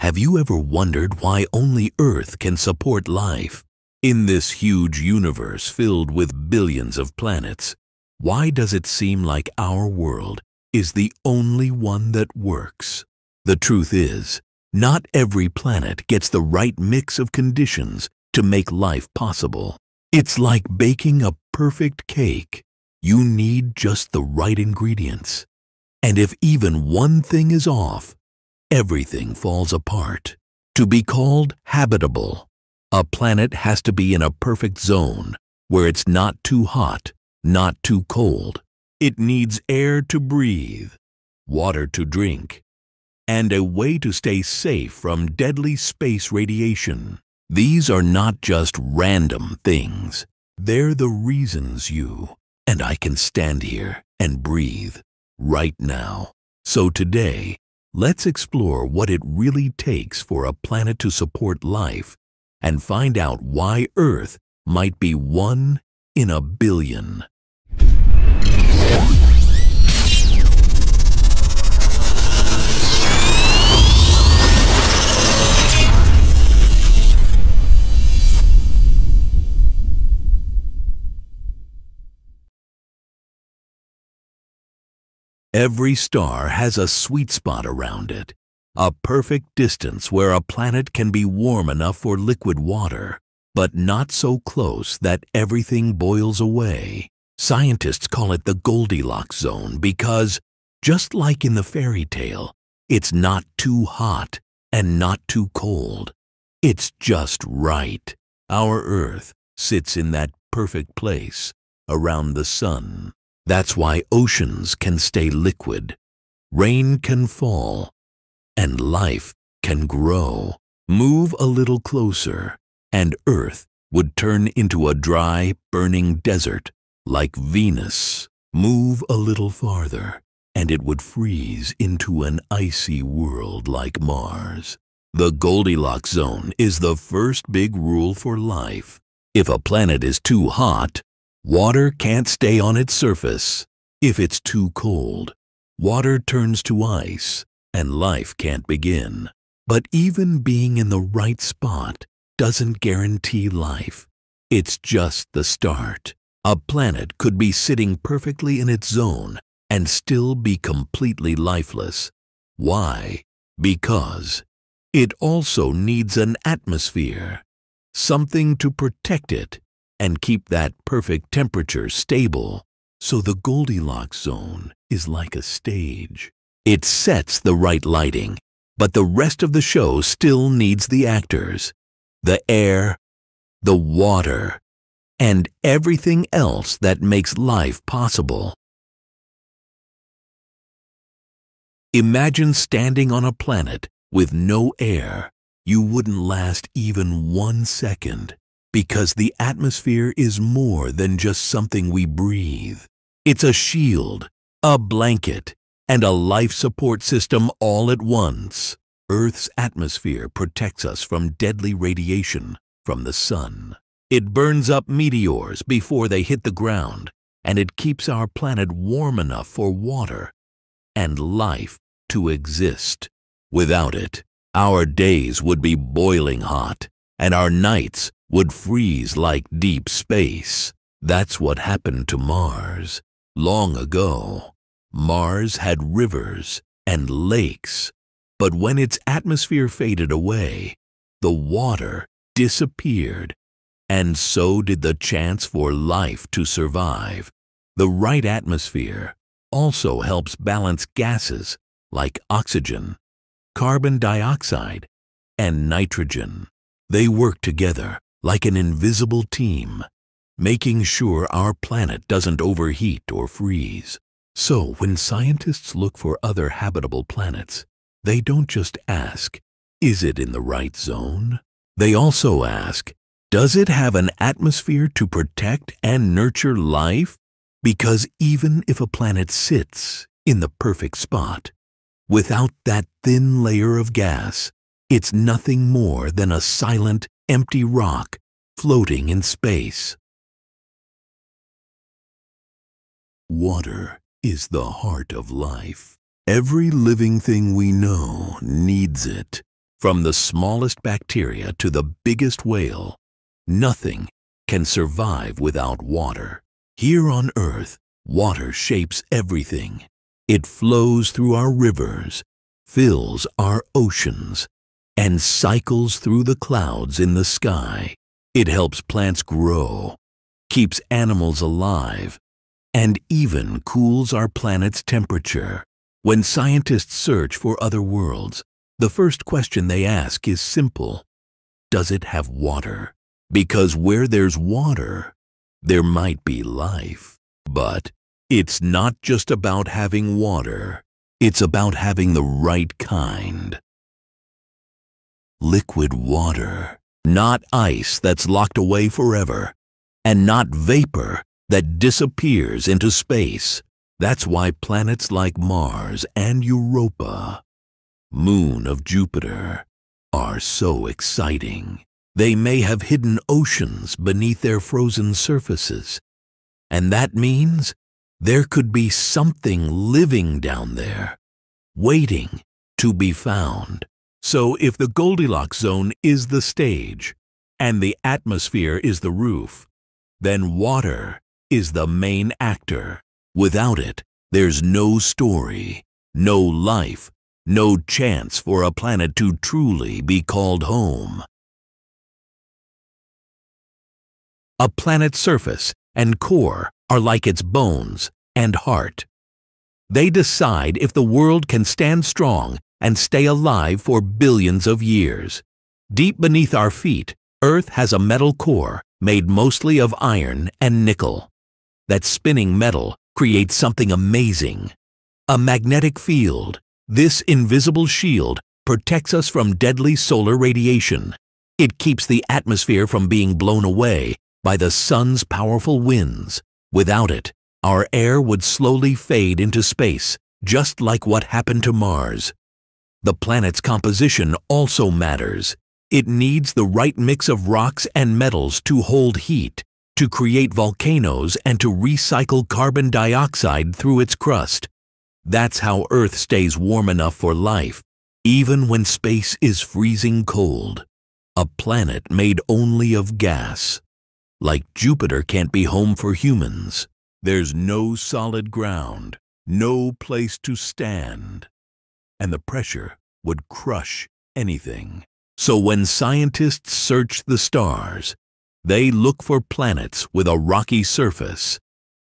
Have you ever wondered why only Earth can support life? In this huge universe filled with billions of planets, why does it seem like our world is the only one that works? The truth is, not every planet gets the right mix of conditions to make life possible. It's like baking a perfect cake. You need just the right ingredients. And if even one thing is off, everything falls apart. To be called habitable, a planet has to be in a perfect zone where it's not too hot, not too cold. It needs air to breathe, water to drink, and a way to stay safe from deadly space radiation. These are not just random things. They're the reasons you and I can stand here and breathe right now. So today, let's explore what it really takes for a planet to support life and find out why Earth might be one in a billion. Every star has a sweet spot around it, a perfect distance where a planet can be warm enough for liquid water, but not so close that everything boils away. Scientists call it the Goldilocks zone because, just like in the fairy tale, it's not too hot and not too cold. It's just right. Our Earth sits in that perfect place around the sun. That's why oceans can stay liquid, rain can fall, and life can grow. Move a little closer, and Earth would turn into a dry, burning desert like Venus. Move a little farther, and it would freeze into an icy world like Mars. The Goldilocks zone is the first big rule for life. If a planet is too hot, Water can't stay on its surface. If it's too cold, water turns to ice and life can't begin. But even being in the right spot doesn't guarantee life. It's just the start. A planet could be sitting perfectly in its zone and still be completely lifeless. Why? Because it also needs an atmosphere, something to protect it and keep that perfect temperature stable. So the Goldilocks zone is like a stage. It sets the right lighting, but the rest of the show still needs the actors, the air, the water, and everything else that makes life possible. Imagine standing on a planet with no air. You wouldn't last even one second. Because the atmosphere is more than just something we breathe. It's a shield, a blanket, and a life support system all at once. Earth's atmosphere protects us from deadly radiation from the sun. It burns up meteors before they hit the ground, and it keeps our planet warm enough for water and life to exist. Without it, our days would be boiling hot, and our nights would freeze like deep space. That's what happened to Mars. Long ago, Mars had rivers and lakes, but when its atmosphere faded away, the water disappeared, and so did the chance for life to survive. The right atmosphere also helps balance gases like oxygen, carbon dioxide, and nitrogen. They work together like an invisible team, making sure our planet doesn't overheat or freeze. So when scientists look for other habitable planets, they don't just ask, is it in the right zone? They also ask, does it have an atmosphere to protect and nurture life? Because even if a planet sits in the perfect spot, without that thin layer of gas, it's nothing more than a silent, empty rock floating in space. Water is the heart of life. Every living thing we know needs it. From the smallest bacteria to the biggest whale, nothing can survive without water. Here on Earth, water shapes everything. It flows through our rivers, fills our oceans, and cycles through the clouds in the sky. It helps plants grow, keeps animals alive, and even cools our planet's temperature. When scientists search for other worlds, the first question they ask is simple. Does it have water? Because where there's water, there might be life. But it's not just about having water. It's about having the right kind. Liquid water, not ice that's locked away forever, and not vapor that disappears into space. That's why planets like Mars and Europa, moon of Jupiter, are so exciting. They may have hidden oceans beneath their frozen surfaces, and that means there could be something living down there, waiting to be found. So if the Goldilocks zone is the stage and the atmosphere is the roof, then water is the main actor. Without it, there's no story, no life, no chance for a planet to truly be called home. A planet's surface and core are like its bones and heart. They decide if the world can stand strong and stay alive for billions of years. Deep beneath our feet, Earth has a metal core made mostly of iron and nickel. That spinning metal creates something amazing. A magnetic field. This invisible shield protects us from deadly solar radiation. It keeps the atmosphere from being blown away by the sun's powerful winds. Without it, our air would slowly fade into space, just like what happened to Mars. The planet's composition also matters. It needs the right mix of rocks and metals to hold heat, to create volcanoes and to recycle carbon dioxide through its crust. That's how Earth stays warm enough for life, even when space is freezing cold. A planet made only of gas. Like Jupiter can't be home for humans. There's no solid ground, no place to stand. And the pressure would crush anything. So when scientists search the stars, they look for planets with a rocky surface,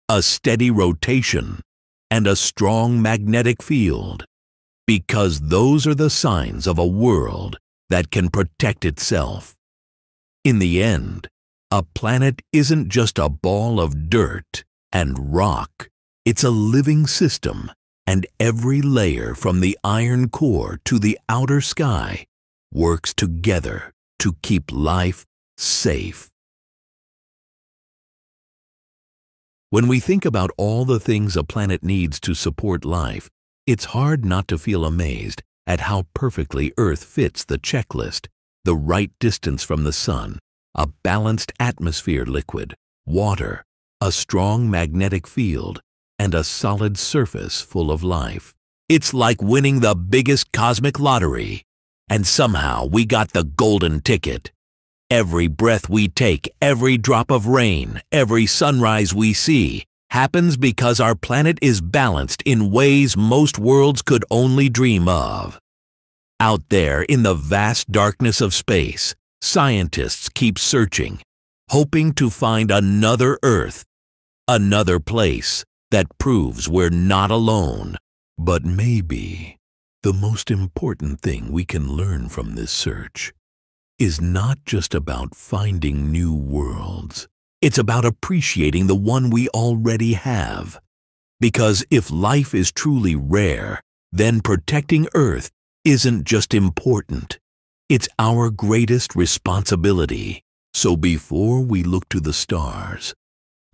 a steady rotation, and a strong magnetic field, because those are the signs of a world that can protect itself. In the end, a planet isn't just a ball of dirt and rock. It's a living system, and every layer from the iron core to the outer sky works together to keep life safe. When we think about all the things a planet needs to support life, it's hard not to feel amazed at how perfectly Earth fits the checklist, the right distance from the sun, a balanced atmosphere liquid, water, a strong magnetic field, and a solid surface full of life. It's like winning the biggest cosmic lottery. And somehow we got the golden ticket. Every breath we take, every drop of rain, every sunrise we see happens because our planet is balanced in ways most worlds could only dream of. Out there in the vast darkness of space, Scientists keep searching, hoping to find another Earth, another place that proves we're not alone. But maybe the most important thing we can learn from this search is not just about finding new worlds. It's about appreciating the one we already have. Because if life is truly rare, then protecting Earth isn't just important, it's our greatest responsibility. So before we look to the stars,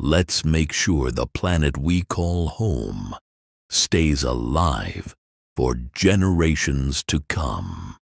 let's make sure the planet we call home stays alive for generations to come.